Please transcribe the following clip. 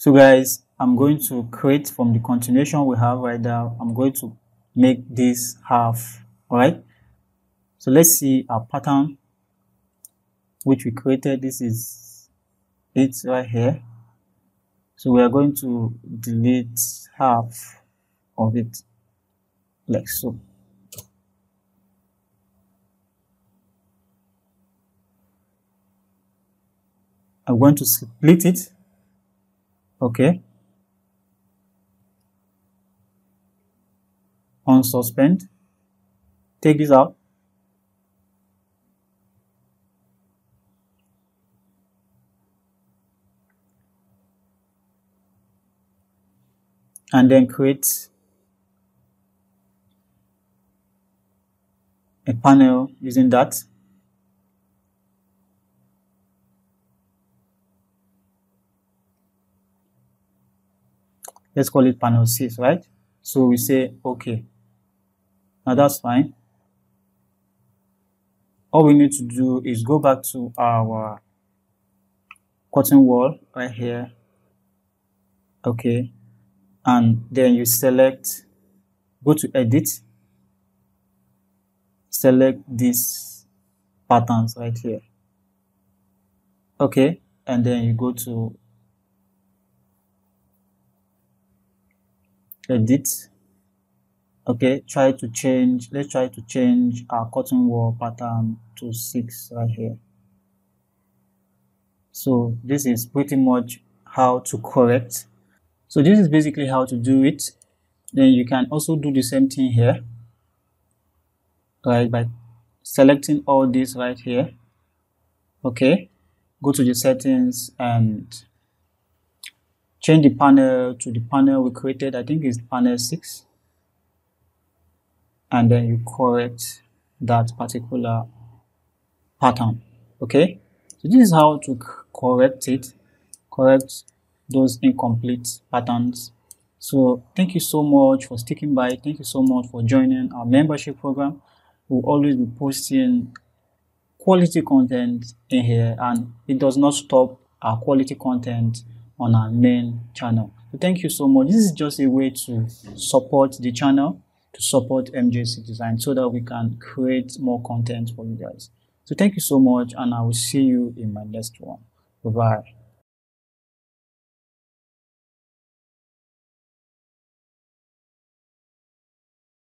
So guys, I'm going to create from the continuation we have right now. I'm going to make this half, all right? So let's see our pattern which we created. This is it right here. So we are going to delete half of it like so. I'm going to split it. Okay. On suspend. Take this out. And then create a panel using that. Let's call it panel 6 right? So we say okay. Now that's fine. All we need to do is go back to our curtain wall right here. Okay. And then you select go to edit. Select these patterns right here. Okay. And then you go to edit okay try to change let's try to change our curtain wall pattern to six right here. So this is pretty much how to correct. So this is basically how to do it. Then you can also do the same thing here. Right by selecting all this right here. Okay go to the settings and change the panel to the panel we created. I think it's panel 6 and then you correct that particular pattern okay? So this is how to correct it correct those incomplete patterns. So thank you so much for sticking by. Thank you so much for joining our membership program. We'll always be posting quality content in here and it does not stop our quality content on our main channel. So thank you so much. This is just a way to support the channel, to support MJC Design so that we can create more content for you guys. So thank you so much and I will see you in my next one. Bye-bye.